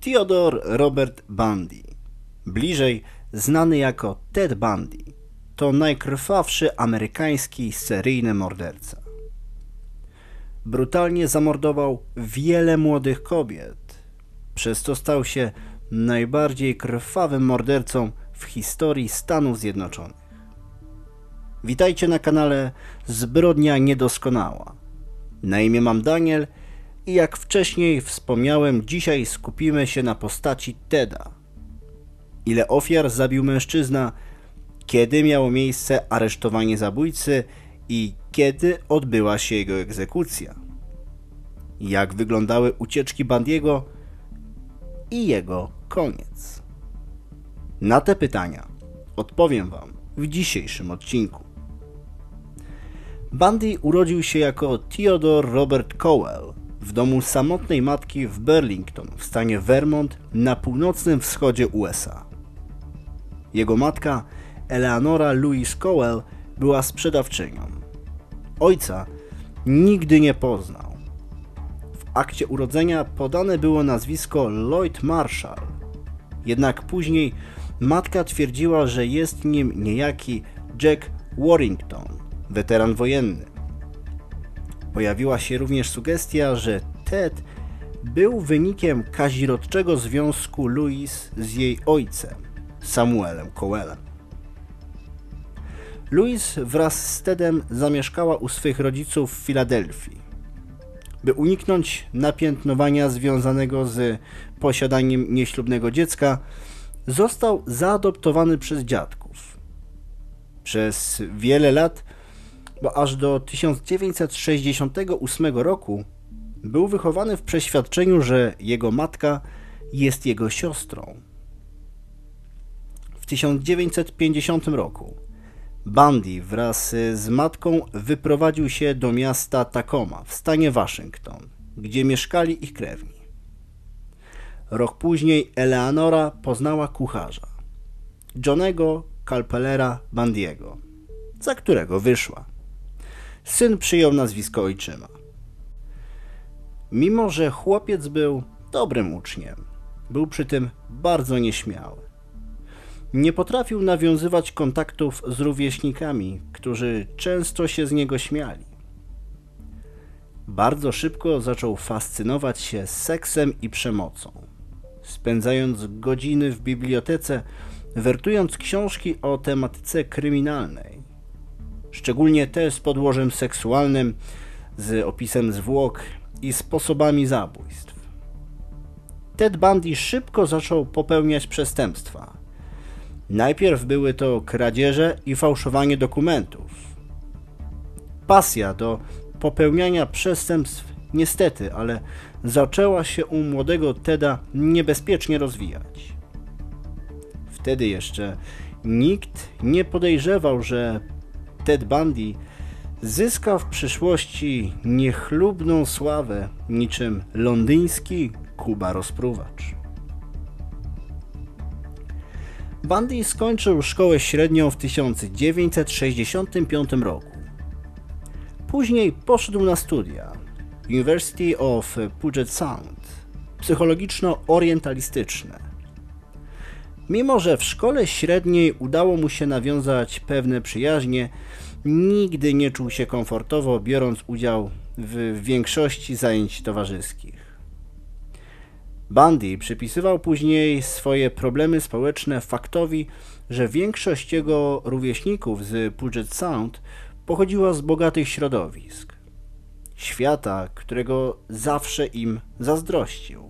Theodore Robert Bundy, bliżej znany jako Ted Bundy, to najkrwawszy amerykański seryjny morderca. Brutalnie zamordował wiele młodych kobiet, przez co stał się najbardziej krwawym mordercą w historii Stanów Zjednoczonych. Witajcie na kanale Zbrodnia Niedoskonała. Na imię mam Daniel i jak wcześniej wspomniałem, dzisiaj skupimy się na postaci Teda. Ile ofiar zabił mężczyzna, kiedy miało miejsce aresztowanie zabójcy i kiedy odbyła się jego egzekucja. Jak wyglądały ucieczki Bandiego i jego koniec. Na te pytania odpowiem Wam w dzisiejszym odcinku. Bundy urodził się jako Theodore Robert Cowell w domu samotnej matki w Burlington w stanie Vermont na północnym wschodzie USA. Jego matka, Eleanora Louise Cowell, była sprzedawczynią. Ojca nigdy nie poznał. W akcie urodzenia podane było nazwisko Lloyd Marshall, jednak później matka twierdziła, że jest nim niejaki Jack Warrington, weteran wojenny. Pojawiła się również sugestia, że Ted był wynikiem kazirodczego związku Louis z jej ojcem, Samuelem Cowellem. Louis wraz z Tedem zamieszkała u swych rodziców w Filadelfii. By uniknąć napiętnowania związanego z posiadaniem nieślubnego dziecka, został zaadoptowany przez dziadków. Przez wiele lat bo aż do 1968 roku był wychowany w przeświadczeniu, że jego matka jest jego siostrą. W 1950 roku Bundy wraz z matką wyprowadził się do miasta Tacoma w stanie Waszyngton, gdzie mieszkali ich krewni. Rok później Eleanora poznała kucharza, Johnego Calpellera Bandiego, za którego wyszła syn przyjął nazwisko ojczyma. Mimo, że chłopiec był dobrym uczniem, był przy tym bardzo nieśmiały. Nie potrafił nawiązywać kontaktów z rówieśnikami, którzy często się z niego śmiali. Bardzo szybko zaczął fascynować się seksem i przemocą. Spędzając godziny w bibliotece, wertując książki o tematyce kryminalnej, szczególnie te z podłożem seksualnym, z opisem zwłok i sposobami zabójstw. Ted Bundy szybko zaczął popełniać przestępstwa. Najpierw były to kradzieże i fałszowanie dokumentów. Pasja do popełniania przestępstw niestety, ale zaczęła się u młodego Teda niebezpiecznie rozwijać. Wtedy jeszcze nikt nie podejrzewał, że Ted Bundy zyska w przyszłości niechlubną sławę niczym londyński Kuba rozpruwacz. Bundy skończył szkołę średnią w 1965 roku. Później poszedł na studia University of Puget Sound psychologiczno-orientalistyczne Mimo, że w szkole średniej udało mu się nawiązać pewne przyjaźnie, nigdy nie czuł się komfortowo, biorąc udział w większości zajęć towarzyskich. Bundy przypisywał później swoje problemy społeczne faktowi, że większość jego rówieśników z Puget Sound pochodziła z bogatych środowisk. Świata, którego zawsze im zazdrościł.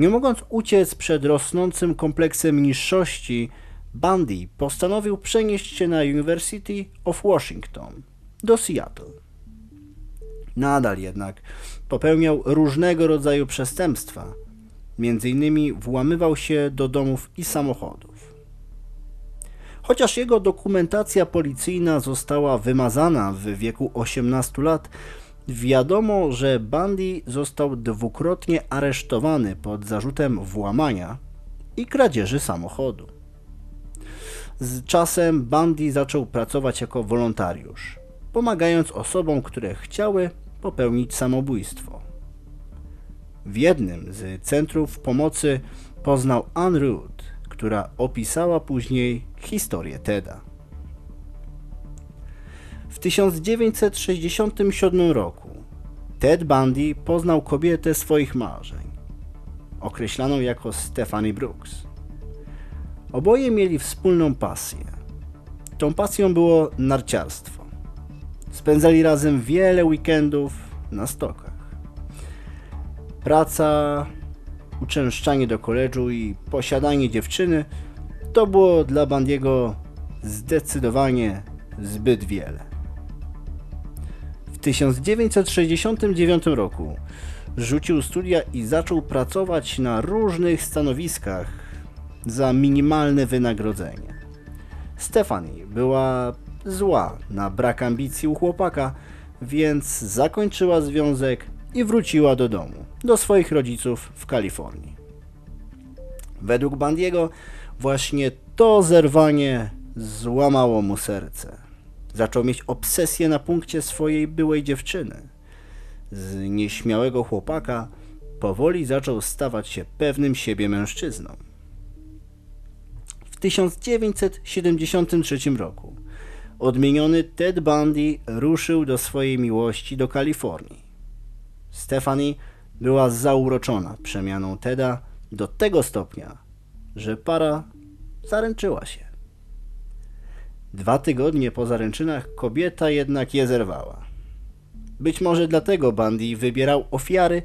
Nie mogąc uciec przed rosnącym kompleksem niższości, Bundy postanowił przenieść się na University of Washington do Seattle. Nadal jednak popełniał różnego rodzaju przestępstwa. Innymi włamywał się do domów i samochodów. Chociaż jego dokumentacja policyjna została wymazana w wieku 18 lat, Wiadomo, że Bundy został dwukrotnie aresztowany pod zarzutem włamania i kradzieży samochodu. Z czasem Bundy zaczął pracować jako wolontariusz, pomagając osobom, które chciały popełnić samobójstwo. W jednym z centrów pomocy poznał Ann Root, która opisała później historię Teda. W 1967 roku Ted Bundy poznał kobietę swoich marzeń, określaną jako Stephanie Brooks. Oboje mieli wspólną pasję. Tą pasją było narciarstwo. Spędzali razem wiele weekendów na stokach. Praca, uczęszczanie do koledżu i posiadanie dziewczyny to było dla Bandiego zdecydowanie zbyt wiele. W 1969 roku rzucił studia i zaczął pracować na różnych stanowiskach za minimalne wynagrodzenie. Stephanie była zła na brak ambicji u chłopaka, więc zakończyła związek i wróciła do domu, do swoich rodziców w Kalifornii. Według Bandiego właśnie to zerwanie złamało mu serce. Zaczął mieć obsesję na punkcie swojej byłej dziewczyny. Z nieśmiałego chłopaka powoli zaczął stawać się pewnym siebie mężczyzną. W 1973 roku odmieniony Ted Bundy ruszył do swojej miłości do Kalifornii. Stephanie była zauroczona przemianą Teda do tego stopnia, że para zaręczyła się. Dwa tygodnie po zaręczynach kobieta jednak je zerwała. Być może dlatego Bundy wybierał ofiary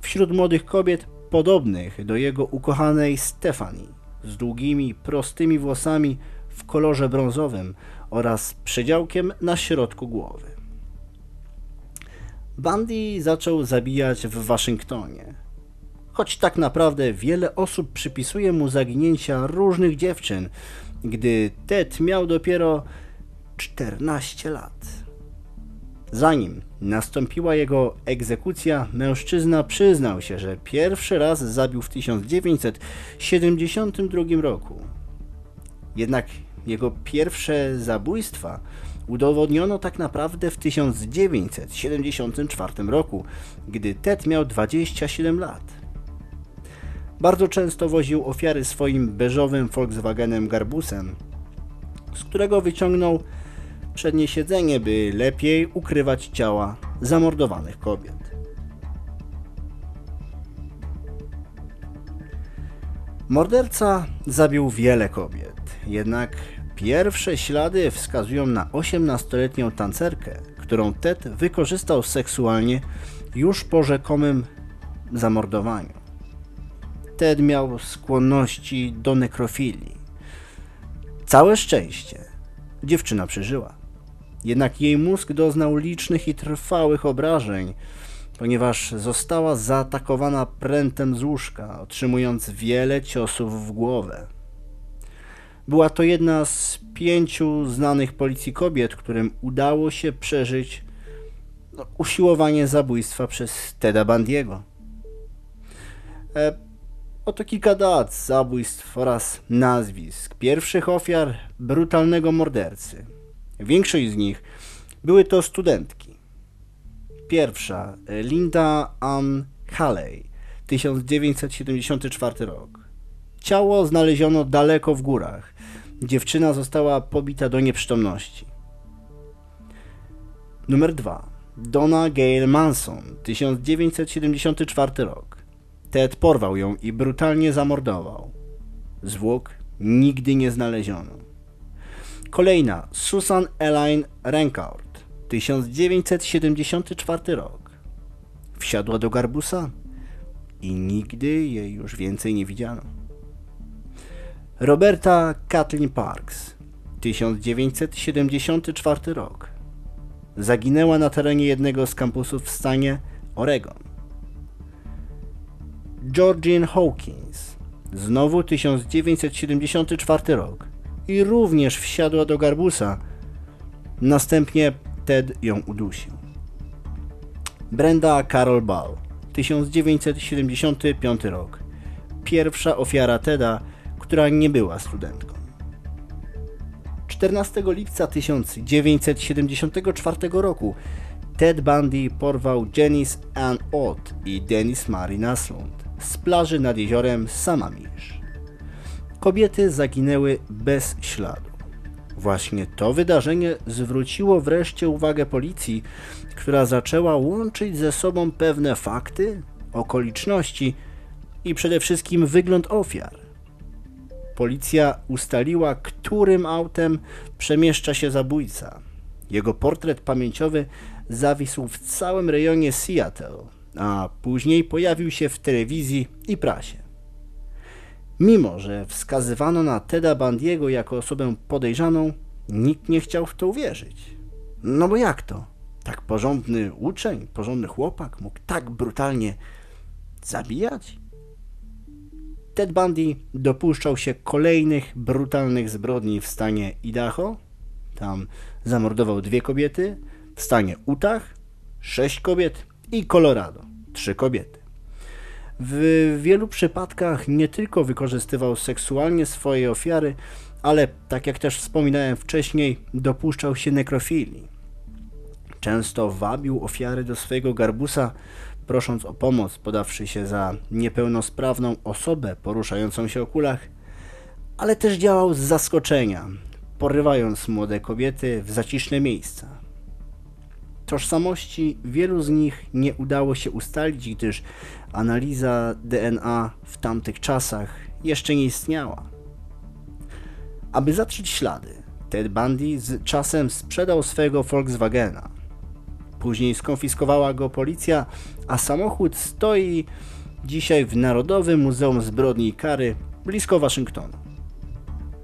wśród młodych kobiet podobnych do jego ukochanej Stefanii z długimi, prostymi włosami w kolorze brązowym oraz przedziałkiem na środku głowy. Bundy zaczął zabijać w Waszyngtonie. Choć tak naprawdę wiele osób przypisuje mu zaginięcia różnych dziewczyn, gdy Ted miał dopiero 14 lat. Zanim nastąpiła jego egzekucja, mężczyzna przyznał się, że pierwszy raz zabił w 1972 roku. Jednak jego pierwsze zabójstwa udowodniono tak naprawdę w 1974 roku, gdy Ted miał 27 lat. Bardzo często woził ofiary swoim beżowym Volkswagenem Garbusem, z którego wyciągnął przednie siedzenie, by lepiej ukrywać ciała zamordowanych kobiet. Morderca zabił wiele kobiet, jednak pierwsze ślady wskazują na 18-letnią tancerkę, którą Ted wykorzystał seksualnie już po rzekomym zamordowaniu. Ted miał skłonności do nekrofilii. Całe szczęście. Dziewczyna przeżyła. Jednak jej mózg doznał licznych i trwałych obrażeń, ponieważ została zaatakowana prętem z łóżka, otrzymując wiele ciosów w głowę. Była to jedna z pięciu znanych policji kobiet, którym udało się przeżyć no, usiłowanie zabójstwa przez Teda Bandiego. E, Oto kilka dat zabójstw oraz nazwisk pierwszych ofiar brutalnego mordercy. Większość z nich były to studentki. Pierwsza Linda Ann Haley, 1974 rok. Ciało znaleziono daleko w górach. Dziewczyna została pobita do nieprzytomności. Numer 2. Donna Gail Manson, 1974 rok. Ted porwał ją i brutalnie zamordował. Zwłok nigdy nie znaleziono. Kolejna Susan Elaine Rancourt, 1974 rok. Wsiadła do garbusa i nigdy jej już więcej nie widziano. Roberta Kathleen Parks, 1974 rok. Zaginęła na terenie jednego z kampusów w stanie Oregon. Georgine Hawkins, znowu 1974 rok i również wsiadła do garbusa. Następnie Ted ją udusił. Brenda Carol Ball, 1975 rok. Pierwsza ofiara Teda, która nie była studentką. 14 lipca 1974 roku Ted Bundy porwał Janice Ann Ott i Dennis Mary Naslund z plaży nad jeziorem Samamish. Kobiety zaginęły bez śladu. Właśnie to wydarzenie zwróciło wreszcie uwagę policji, która zaczęła łączyć ze sobą pewne fakty, okoliczności i przede wszystkim wygląd ofiar. Policja ustaliła, którym autem przemieszcza się zabójca. Jego portret pamięciowy zawisł w całym rejonie Seattle, a później pojawił się w telewizji i prasie. Mimo, że wskazywano na Teda Bandiego jako osobę podejrzaną, nikt nie chciał w to uwierzyć. No bo jak to? Tak porządny uczeń, porządny chłopak mógł tak brutalnie zabijać? Ted Bundy dopuszczał się kolejnych brutalnych zbrodni w stanie Idaho. Tam zamordował dwie kobiety. W stanie Utah sześć kobiet i Colorado trzy kobiety. W wielu przypadkach nie tylko wykorzystywał seksualnie swoje ofiary, ale tak jak też wspominałem wcześniej, dopuszczał się nekrofilii. Często wabił ofiary do swojego garbusa, prosząc o pomoc, podawszy się za niepełnosprawną osobę poruszającą się o kulach, ale też działał z zaskoczenia, porywając młode kobiety w zaciszne miejsca. Tożsamości wielu z nich nie udało się ustalić, gdyż analiza DNA w tamtych czasach jeszcze nie istniała. Aby zatrzeć ślady, Ted Bundy z czasem sprzedał swojego Volkswagena. Później skonfiskowała go policja, a samochód stoi dzisiaj w Narodowym Muzeum Zbrodni i Kary blisko Waszyngtonu.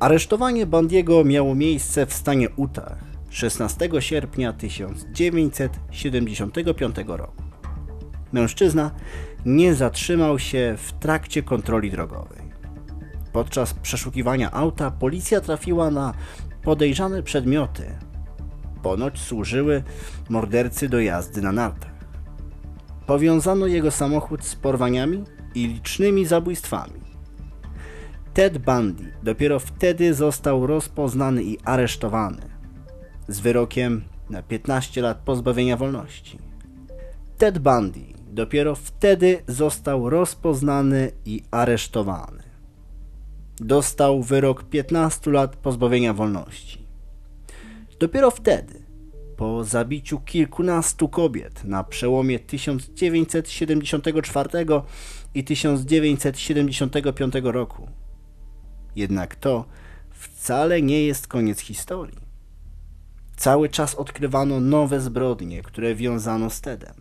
Aresztowanie Bandiego miało miejsce w stanie Utah 16 sierpnia 1975 roku. Mężczyzna nie zatrzymał się w trakcie kontroli drogowej. Podczas przeszukiwania auta policja trafiła na podejrzane przedmioty. Ponoć służyły mordercy do jazdy na nartach. Powiązano jego samochód z porwaniami i licznymi zabójstwami. Ted Bundy dopiero wtedy został rozpoznany i aresztowany z wyrokiem na 15 lat pozbawienia wolności. Ted Bundy dopiero wtedy został rozpoznany i aresztowany. Dostał wyrok 15 lat pozbawienia wolności. Dopiero wtedy, po zabiciu kilkunastu kobiet na przełomie 1974 i 1975 roku. Jednak to wcale nie jest koniec historii. Cały czas odkrywano nowe zbrodnie, które wiązano z Tedem.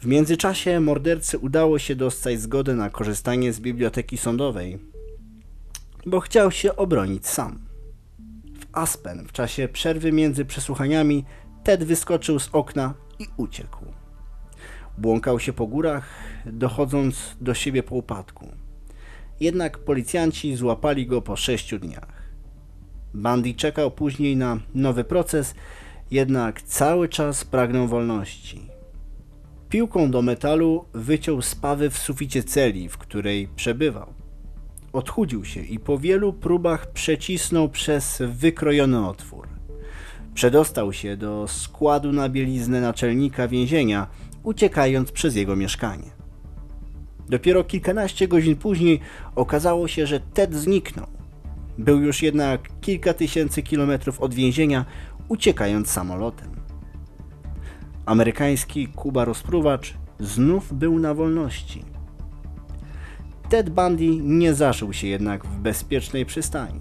W międzyczasie mordercy udało się dostać zgodę na korzystanie z biblioteki sądowej, bo chciał się obronić sam. W Aspen w czasie przerwy między przesłuchaniami Ted wyskoczył z okna i uciekł. Błąkał się po górach, dochodząc do siebie po upadku. Jednak policjanci złapali go po sześciu dniach. Bundy czekał później na nowy proces, jednak cały czas pragnął wolności. Piłką do metalu wyciął spawy w suficie celi, w której przebywał. Odchudził się i po wielu próbach przecisnął przez wykrojony otwór. Przedostał się do składu na bieliznę naczelnika więzienia, uciekając przez jego mieszkanie. Dopiero kilkanaście godzin później okazało się, że Ted zniknął. Był już jednak kilka tysięcy kilometrów od więzienia, uciekając samolotem. Amerykański Kuba rozpruwacz znów był na wolności. Ted Bundy nie zaszył się jednak w bezpiecznej przystani.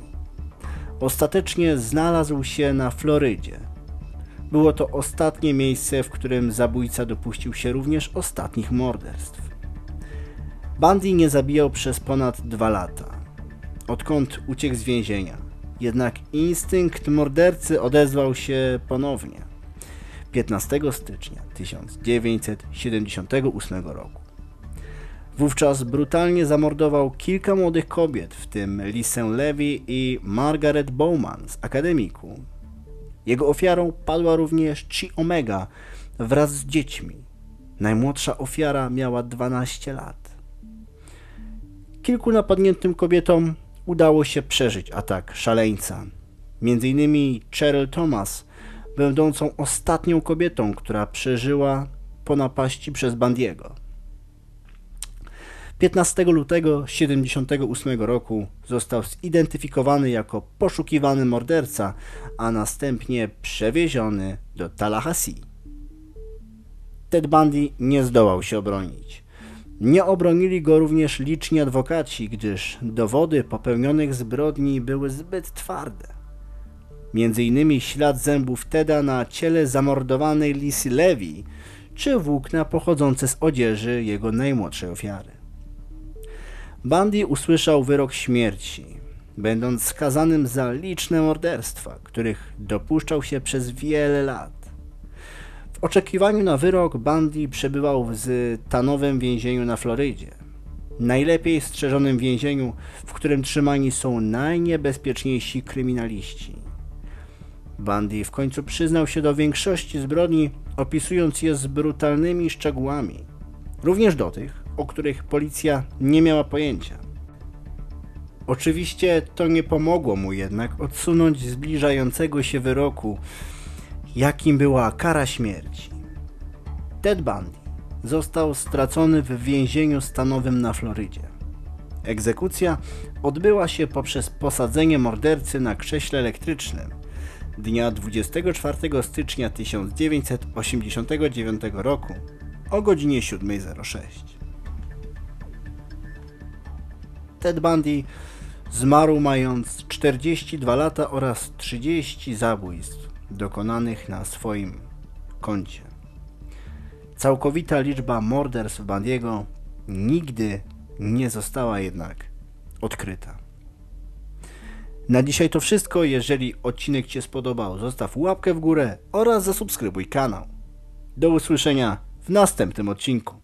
Ostatecznie znalazł się na Florydzie. Było to ostatnie miejsce, w którym zabójca dopuścił się również ostatnich morderstw. Bundy nie zabijał przez ponad dwa lata odkąd uciekł z więzienia. Jednak instynkt mordercy odezwał się ponownie. 15 stycznia 1978 roku. Wówczas brutalnie zamordował kilka młodych kobiet, w tym Lisę Levy i Margaret Bowman z akademiku. Jego ofiarą padła również Chi Omega wraz z dziećmi. Najmłodsza ofiara miała 12 lat. Kilku napadniętym kobietom udało się przeżyć atak szaleńca. Między innymi Cheryl Thomas będącą ostatnią kobietą, która przeżyła po napaści przez Bandiego. 15 lutego 1978 roku został zidentyfikowany jako poszukiwany morderca, a następnie przewieziony do Tallahassee. Ted Bundy nie zdołał się obronić. Nie obronili go również liczni adwokaci, gdyż dowody popełnionych zbrodni były zbyt twarde. Między innymi ślad zębów Teda na ciele zamordowanej Lisy Levy, czy włókna pochodzące z odzieży jego najmłodszej ofiary. Bundy usłyszał wyrok śmierci, będąc skazanym za liczne morderstwa, których dopuszczał się przez wiele lat. W oczekiwaniu na wyrok Bundy przebywał w stanowym więzieniu na Florydzie. Najlepiej strzeżonym więzieniu, w którym trzymani są najniebezpieczniejsi kryminaliści. Bundy w końcu przyznał się do większości zbrodni, opisując je z brutalnymi szczegółami. Również do tych, o których policja nie miała pojęcia. Oczywiście to nie pomogło mu jednak odsunąć zbliżającego się wyroku, jakim była kara śmierci. Ted Bundy został stracony w więzieniu stanowym na Florydzie. Egzekucja odbyła się poprzez posadzenie mordercy na krześle elektrycznym dnia 24 stycznia 1989 roku o godzinie 7.06. Ted Bundy zmarł mając 42 lata oraz 30 zabójstw dokonanych na swoim koncie. Całkowita liczba morderstw Bandiego nigdy nie została jednak odkryta. Na dzisiaj to wszystko. Jeżeli odcinek Cię spodobał, zostaw łapkę w górę oraz zasubskrybuj kanał. Do usłyszenia w następnym odcinku.